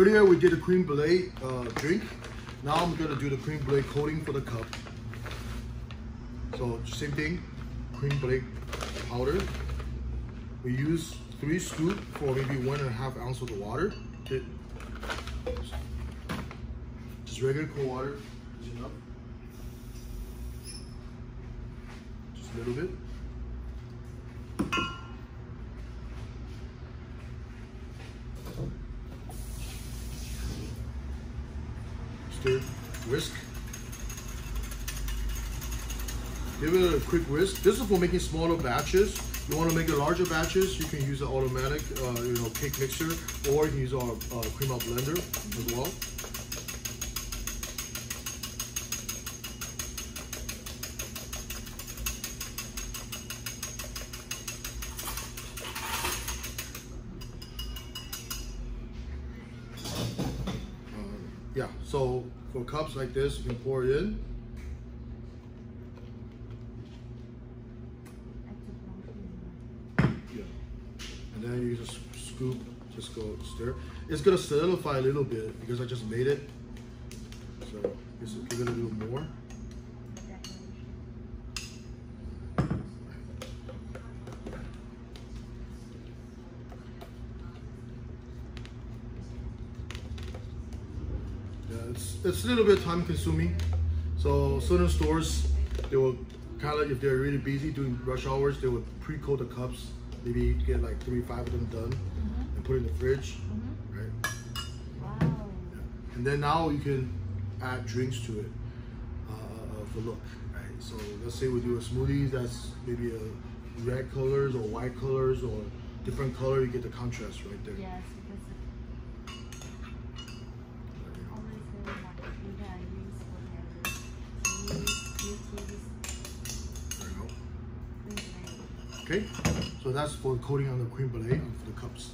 Earlier we did a cream brulee uh, drink. Now I'm gonna do the cream brulee coating for the cup. So same thing, cream brulee powder. We use three scoop for maybe one and a half ounce of the water. Okay. Just regular cold water is enough. Just a little bit. Stir, whisk. Give it a quick whisk. This is for making smaller batches. You want to make larger batches, you can use an automatic, uh, you know, cake mixer, or you can use our uh, cream out blender as well. Yeah, so for cups like this, you can pour it in. Yeah. And then you just scoop, just go stir. It's gonna solidify a little bit because I just made it. So just give it a little more. It's, it's a little bit time consuming. So certain stores, they will kind of, if they're really busy doing rush hours, they will pre-coat the cups. Maybe get like three, five of them done and put it in the fridge, right? Wow. Yeah. And then now you can add drinks to it uh, uh, for look, right? So let's say we do a smoothie that's maybe a red colors or white colors or different color, you get the contrast right there. Yes, Okay, so that's for coating on the cream brulee for the cups.